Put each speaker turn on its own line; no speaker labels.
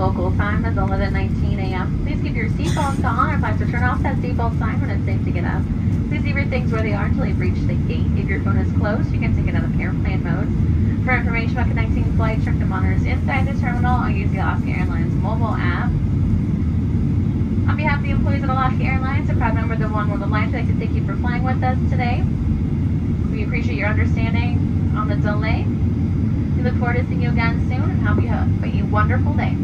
local time is 11:19 a.m. Please keep your seatbelts on or plan to turn off that seatbelt sign when it's safe to get up. Please leave your things where they are until you've reached the gate. If your phone is closed, you can take it out of airplane mode. For information about connecting flights, check the monitors inside the terminal or use the Alaska Airlines mobile app. On behalf of the employees of Alaska Airlines, a proud member of the One World Alliance, I'd like to thank you for flying with us today. We appreciate your understanding on the delay. We look forward to seeing you again soon and you have a wonderful day.